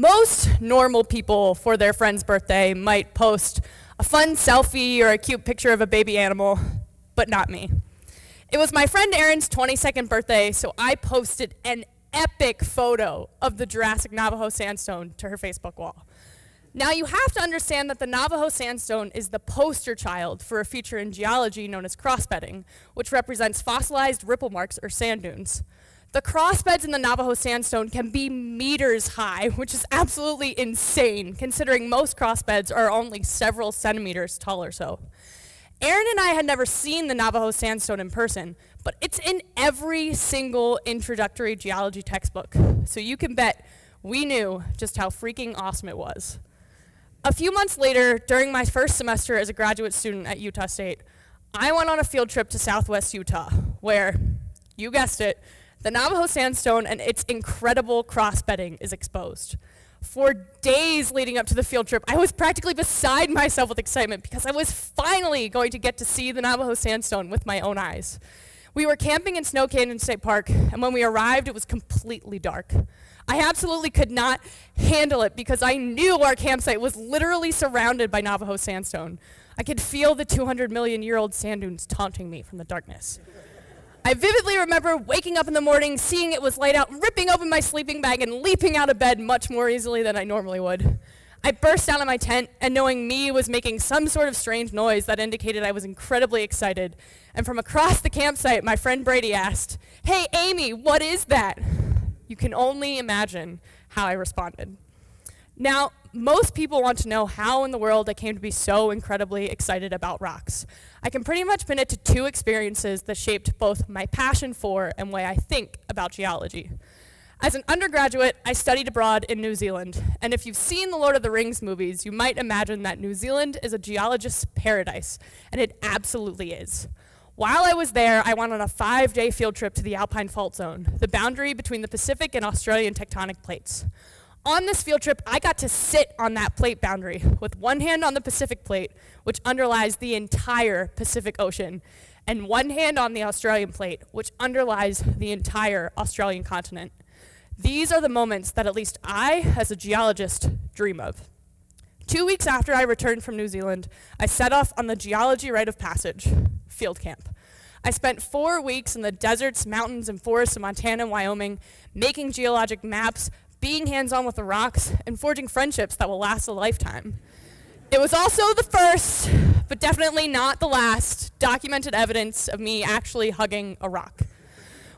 Most normal people for their friend's birthday might post a fun selfie or a cute picture of a baby animal, but not me. It was my friend Erin's 22nd birthday, so I posted an epic photo of the Jurassic Navajo sandstone to her Facebook wall. Now you have to understand that the Navajo sandstone is the poster child for a feature in geology known as crossbedding, which represents fossilized ripple marks or sand dunes. The crossbeds in the Navajo sandstone can be meters high, which is absolutely insane, considering most crossbeds are only several centimeters tall or so. Erin and I had never seen the Navajo sandstone in person, but it's in every single introductory geology textbook, so you can bet we knew just how freaking awesome it was. A few months later, during my first semester as a graduate student at Utah State, I went on a field trip to southwest Utah, where, you guessed it, the Navajo sandstone and its incredible crossbedding is exposed. For days leading up to the field trip, I was practically beside myself with excitement because I was finally going to get to see the Navajo sandstone with my own eyes. We were camping in Snow Canyon State Park, and when we arrived, it was completely dark. I absolutely could not handle it because I knew our campsite was literally surrounded by Navajo sandstone. I could feel the 200 million year old sand dunes taunting me from the darkness. I vividly remember waking up in the morning, seeing it was light out, ripping open my sleeping bag, and leaping out of bed much more easily than I normally would. I burst out of my tent, and knowing me was making some sort of strange noise that indicated I was incredibly excited. And from across the campsite, my friend Brady asked, Hey, Amy, what is that? You can only imagine how I responded. Now, most people want to know how in the world I came to be so incredibly excited about rocks. I can pretty much pin it to two experiences that shaped both my passion for and way I think about geology. As an undergraduate, I studied abroad in New Zealand, and if you've seen the Lord of the Rings movies, you might imagine that New Zealand is a geologist's paradise, and it absolutely is. While I was there, I went on a five-day field trip to the Alpine Fault Zone, the boundary between the Pacific and Australian tectonic plates. On this field trip, I got to sit on that plate boundary with one hand on the Pacific plate, which underlies the entire Pacific Ocean, and one hand on the Australian plate, which underlies the entire Australian continent. These are the moments that at least I, as a geologist, dream of. Two weeks after I returned from New Zealand, I set off on the geology rite of passage, field camp. I spent four weeks in the deserts, mountains, and forests of Montana and Wyoming, making geologic maps, being hands-on with the rocks, and forging friendships that will last a lifetime. It was also the first, but definitely not the last, documented evidence of me actually hugging a rock.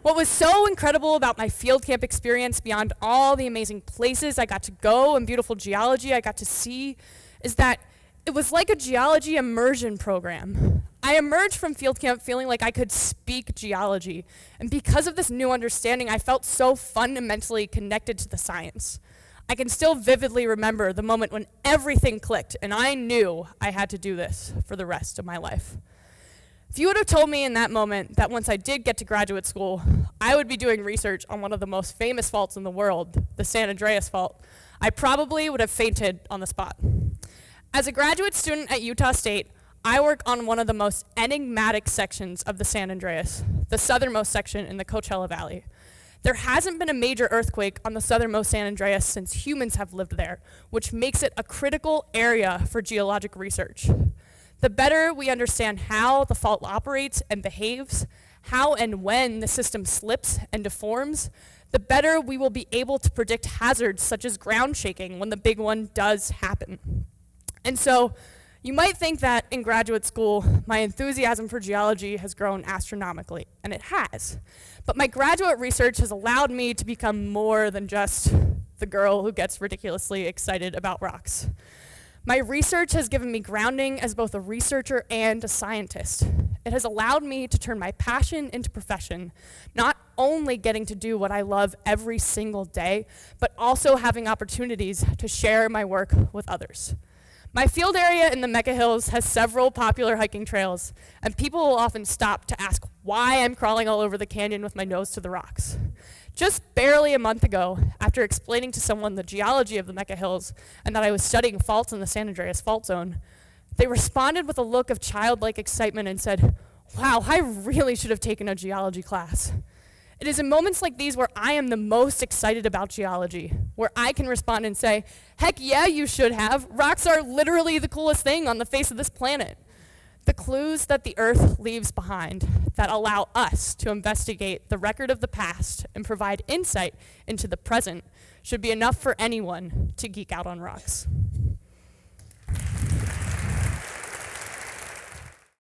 What was so incredible about my field camp experience, beyond all the amazing places I got to go and beautiful geology I got to see, is that it was like a geology immersion program. I emerged from field camp feeling like I could speak geology. And because of this new understanding, I felt so fundamentally connected to the science. I can still vividly remember the moment when everything clicked and I knew I had to do this for the rest of my life. If you would have told me in that moment that once I did get to graduate school, I would be doing research on one of the most famous faults in the world, the San Andreas Fault, I probably would have fainted on the spot. As a graduate student at Utah State, I work on one of the most enigmatic sections of the San Andreas, the southernmost section in the Coachella Valley. There hasn't been a major earthquake on the southernmost San Andreas since humans have lived there, which makes it a critical area for geologic research. The better we understand how the fault operates and behaves, how and when the system slips and deforms, the better we will be able to predict hazards such as ground shaking when the big one does happen. And so you might think that in graduate school, my enthusiasm for geology has grown astronomically, and it has. But my graduate research has allowed me to become more than just the girl who gets ridiculously excited about rocks. My research has given me grounding as both a researcher and a scientist. It has allowed me to turn my passion into profession, not only getting to do what I love every single day, but also having opportunities to share my work with others. My field area in the Mecca Hills has several popular hiking trails, and people will often stop to ask why I'm crawling all over the canyon with my nose to the rocks. Just barely a month ago, after explaining to someone the geology of the Mecca Hills and that I was studying faults in the San Andreas Fault Zone, they responded with a look of childlike excitement and said, wow, I really should have taken a geology class. It is in moments like these where I am the most excited about geology, where I can respond and say, heck yeah, you should have. Rocks are literally the coolest thing on the face of this planet. The clues that the Earth leaves behind that allow us to investigate the record of the past and provide insight into the present should be enough for anyone to geek out on rocks.